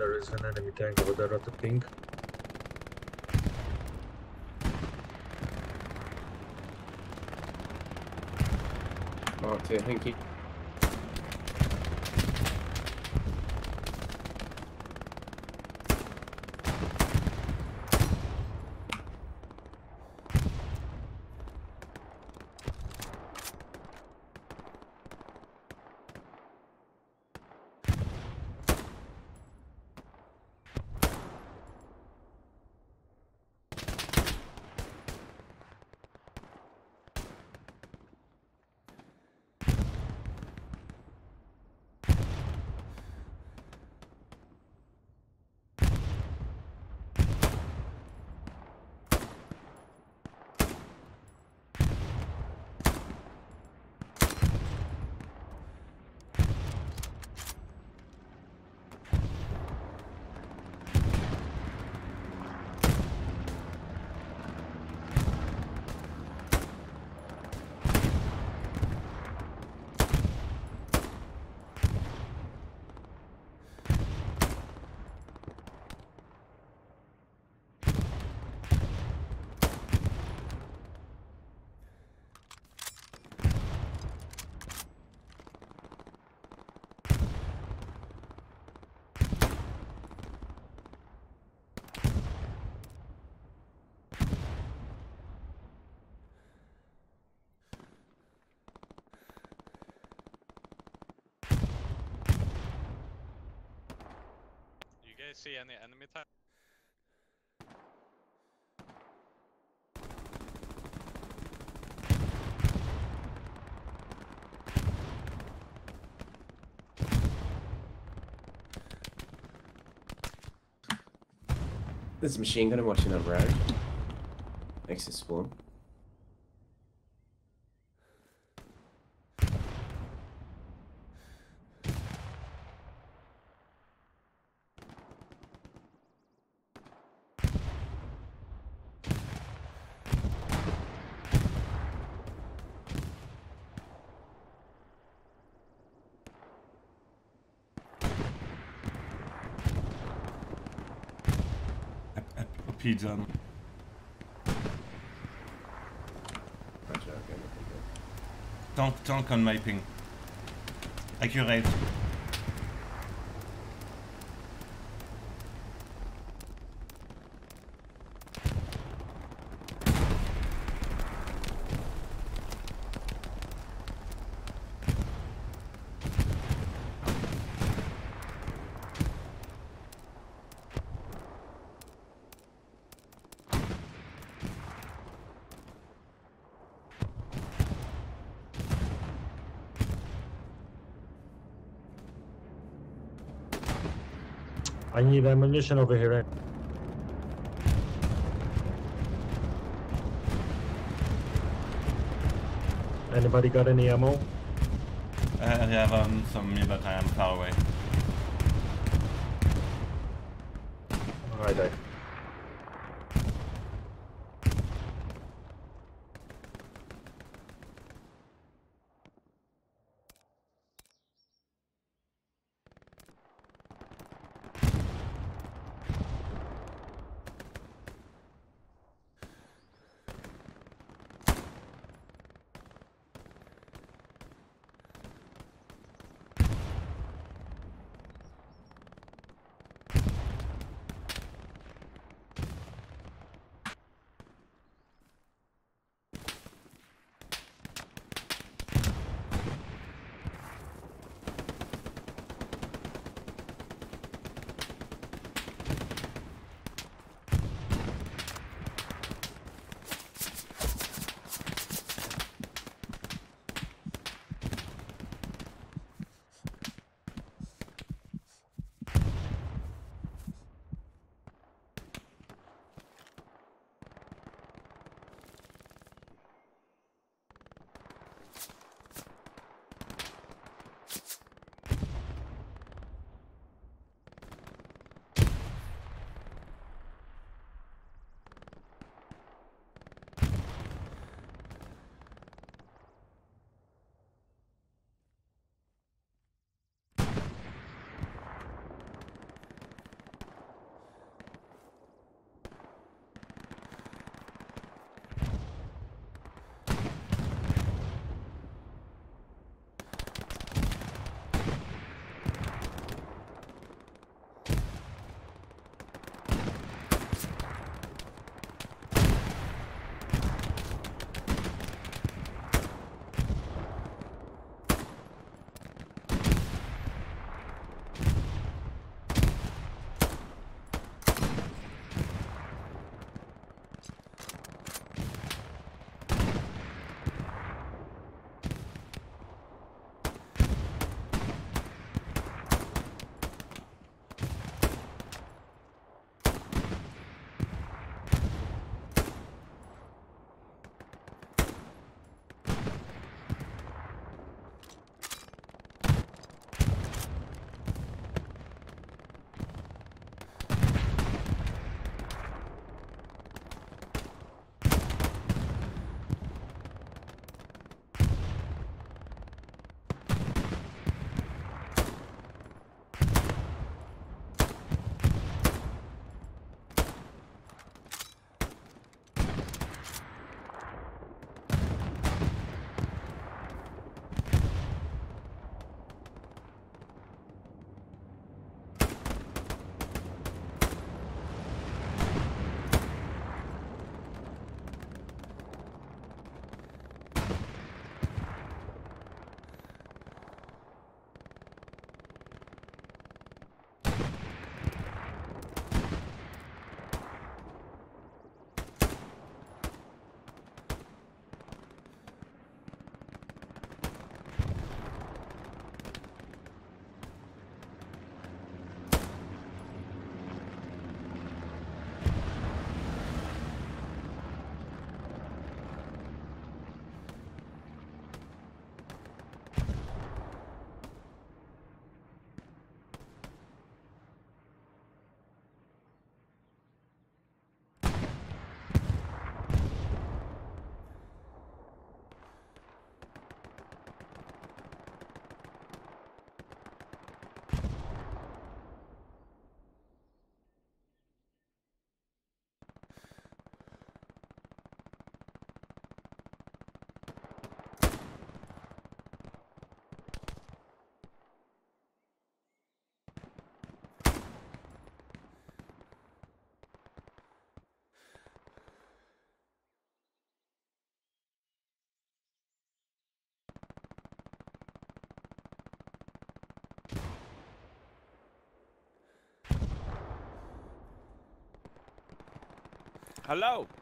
There is an enemy tank over there at the two, thank you. Guys see any enemy? There's a machine gun I'm watching on road. Next to spawn. A, a, a pigeon. Gotcha, okay, okay. Tank, tank on my ping. Accurate. I need ammunition over here. eh? Anybody got any ammo? Uh, I have um, some me, but I am far away. Alright, I. Hello.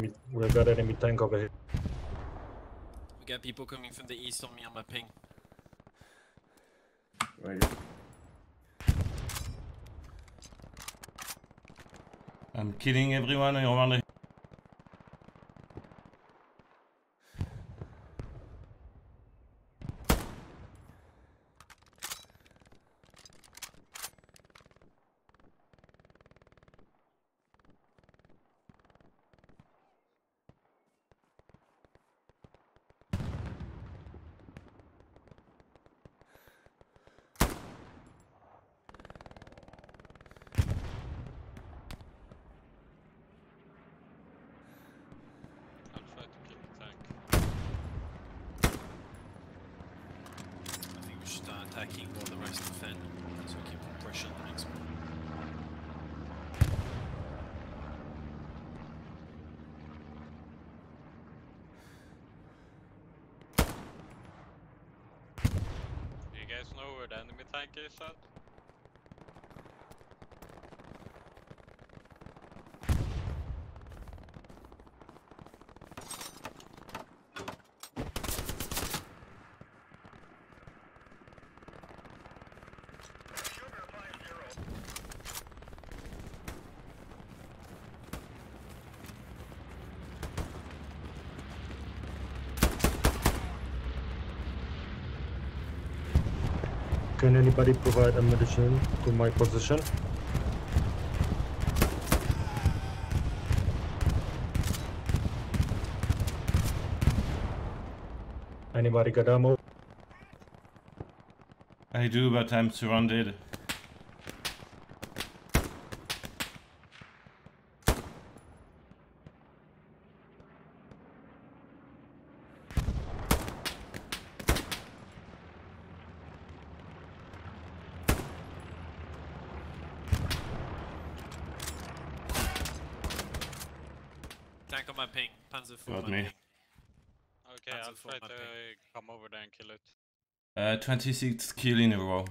We've got enemy tank over here. We got people coming from the east on me on my ping. Right. I'm killing everyone around the I'll try to kill the tank. I think we should start attacking while the rest defend, so we keep pressure on the next one. Do you guys know where the enemy tank is at? Can anybody provide a medicine to my position? Anybody got ammo? I do, but I'm surrounded. My ping. Panzer 4 Got me. ping. Okay, That's I'll try mapping. to come over there and kill it. Uh, 26 kill in a row.